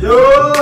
Yo!